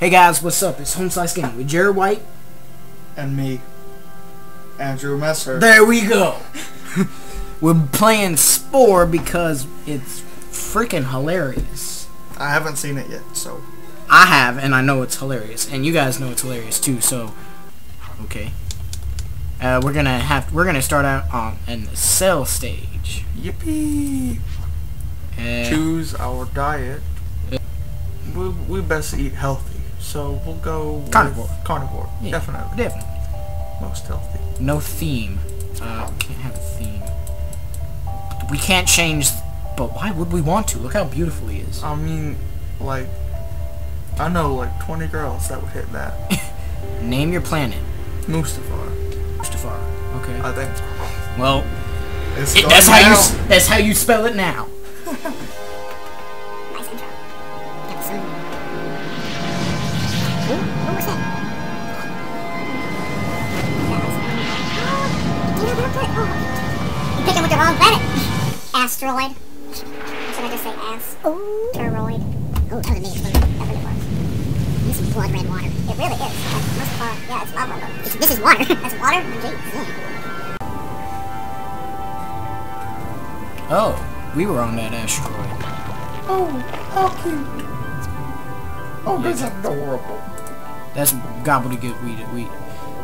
Hey guys, what's up? It's Home Slice Gaming with Jared White. and me, Andrew Messer. There we go. We're playing Spore because it's freaking hilarious. I haven't seen it yet, so I have, and I know it's hilarious, and you guys know it's hilarious too. So, okay. Uh, we're gonna have we're gonna start out on in the cell stage. yippee! Uh, Choose our diet. We, we best eat healthy, so we'll go Carnivore. Carnivore, yeah, definitely definitely. most healthy. No theme. Uh, we can't have a theme. We can't change. But why would we want to? Look how beautiful he is. I mean, like, I know like 20 girls that would hit that. Name your planet. Mustafar, Mustafar. Okay. I think. Well, it, that's how you that's how you spell it now. You picked it with the wrong planet. Asteroid. Should I just say ass? Ooh. Toroid. Oh, oh that was me. That really works. This is blood red water. It really is. That's most far. Yeah, it's lava. Though. It's, this is water. That's water. Jeez. Yeah. Oh, we were on that asteroid. Oh, how cute! Oh, that's adorable. That's gobbledygook weed. Wheat.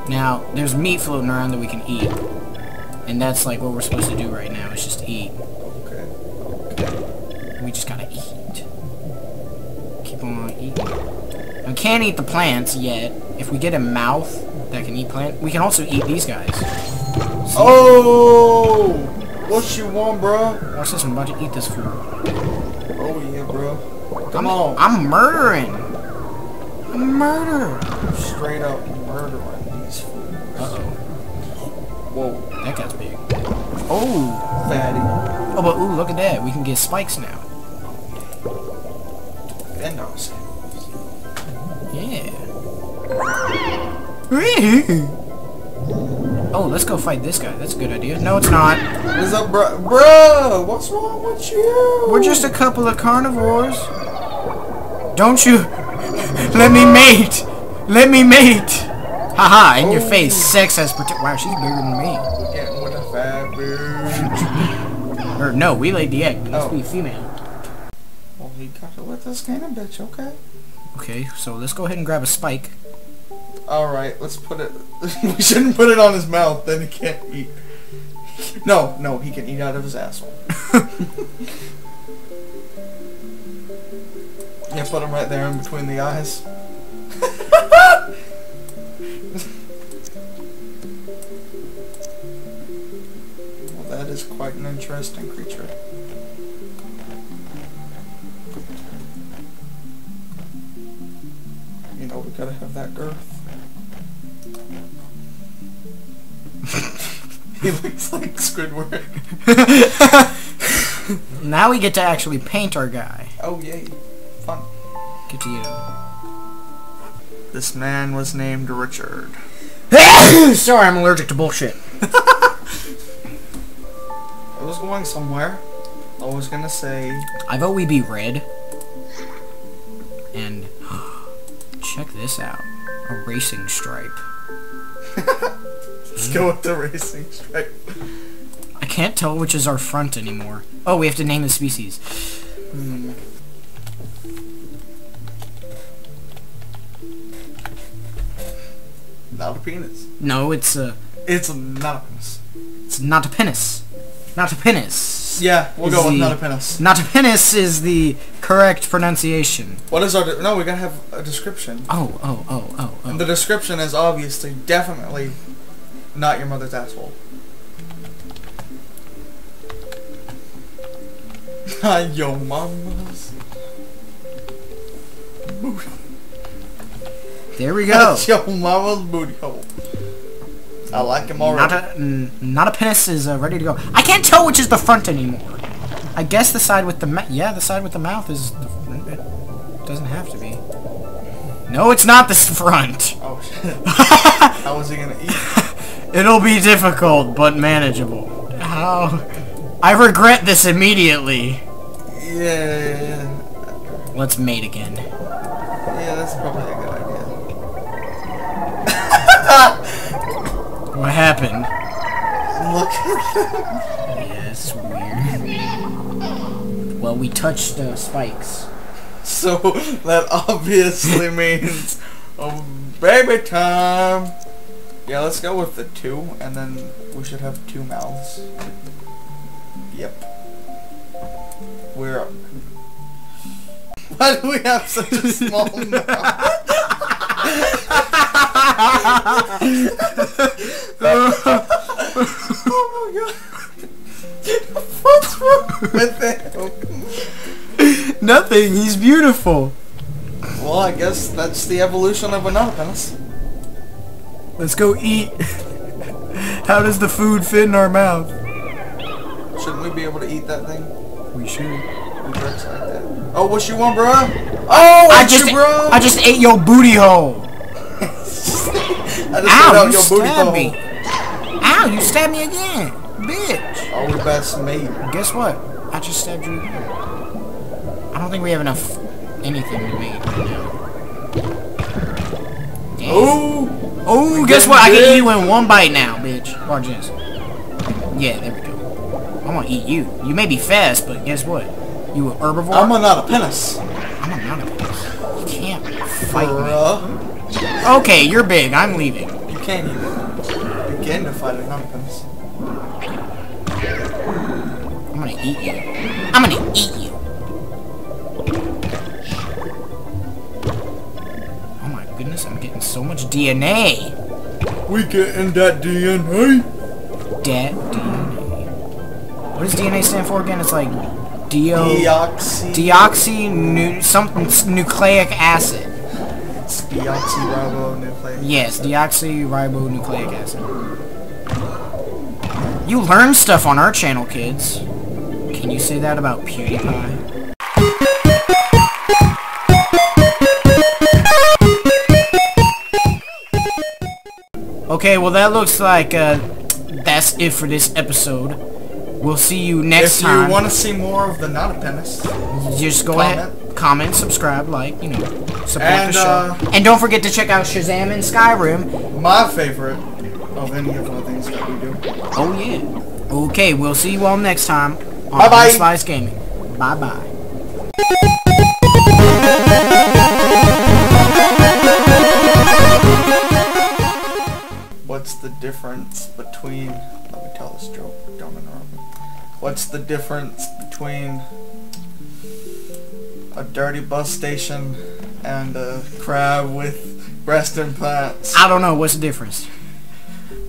Now, there's meat floating around that we can eat, and that's like what we're supposed to do right now. Is just eat. Okay. We just gotta eat. Keep on eating. We can't eat the plants yet. If we get a mouth that can eat plant, we can also eat these guys. Oh, what you want, bro? Watch this, I'm about to eat this food. Oh yeah, bro. Come I'm, on. I'm murdering. I'm straight up murdering these fools. Uh-oh. Whoa, That guy's big. Oh. fatty. Oh, but ooh, look at that. We can get spikes now. And ourselves. Yeah. oh, let's go fight this guy. That's a good idea. No, it's not. What's up, bro? Bro, what's wrong with you? We're just a couple of carnivores. Don't you let me mate. Let me mate. Haha, in your face. Sex has protect. Wow, she's bigger than me. Getting with a fat bitch. Or no, we laid the egg. It must Oh. be female. well, he got it with this kind of bitch, okay? Okay, so let's go ahead and grab a spike. Alright, let's put it... we shouldn't put it on his mouth, then he can't eat. No, no, he can eat out of his asshole. yeah, put him right there in between the eyes. well, that is quite an interesting creature. You know, we gotta have that girth. he looks like Squidward. Now we get to actually paint our guy. Oh, yay. You. This man was named Richard. Sorry, I'm allergic to bullshit. I was going somewhere. I was gonna say, I vote we be red. And check this out. A racing stripe. let's go with the racing stripe. I can't tell which is our front anymore. Oh, we have to name the species. Hmm. A penis. No, it's a It's not a penis. it's not a penis. Not a penis. Yeah, we'll go with the- not a penis. Not a penis is the correct pronunciation. What is our... No, we gotta have a description. Oh, oh, oh, oh, oh. And the description is obviously, definitely, not your mother's asshole. Not your mama's. booty. There we go. That's your mama's booty hole. I like him already. Not a not a penis is uh, ready to go. I can't tell which is the front anymore. I guess the side with the yeah, the side with the mouth is. The, it doesn't have to be. No, it's not the front. Oh shit. How was he gonna eat? It'll be difficult, but manageable. How? I regret this immediately. Yeah, yeah, Let's mate again. yeah. Yeah, that's probably a good What happened? Look Yeah, it's weird. Well, we touched the spikes. So that obviously means oh, baby time. Yeah, let's go with the two, and then we should have two mouths. Yep. We're. Why do we have such a small mouth? Oh my god. What's wrong with it? Nothing. He's beautiful. Well, I guess that's the evolution of banana penis. Let's go eat. How does the food fit in our mouth? Shouldn't we be able to eat that thing? We should. It like that. Oh, what you want, bro? Oh, I I just, you, bro. I just ate your booty hole. Just Ow, you stabbed me. Ow, you stabbed me again, bitch. Oh, we best mate. Guess what? I just stabbed you again. I don't think we have enough anything to make right now. Oh, Oh, guess what? I can eat you in one bite now, bitch. Watch this. Yeah, there we go. I'm gonna eat you. You may be fast, but guess what? You a herbivore? I'm a not a penis. I'm a not a penis. You can't fight me. Bruh. Okay, you're big. I'm leaving. You can't even begin to fight a non. I'm gonna eat you. I'm gonna eat you. Oh my goodness, I'm getting so much DNA. We getting that DNA. Dat DNA. What does DNA stand for again? It's like Dio Deoxy. deoxy nu something nucleic acid. Deoxyribonucleic. Yes, deoxyribonucleic acid. You learn stuff on our channel, kids. Can you say that about PewDiePie? Okay, well that looks like uh, that's it for this episode. We'll see you next time. If you want to see more of the not a penis, Just go Comment. ahead, comment, subscribe, like, you know, support And, the show. uh, and don't forget to check out Shazam and Skyrim. my favorite of any of the things that we do. Oh yeah. Okay, we'll see you all next time on Bye-bye. Slice Gaming. Bye bye. What's the difference between? Let me tell this joke. Don't interrupt me. What's the difference between a dirty bus station and a crab with breast implants? I don't know what's the difference.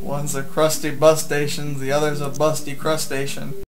One's a crusty bus station, the other's a busty crustacean.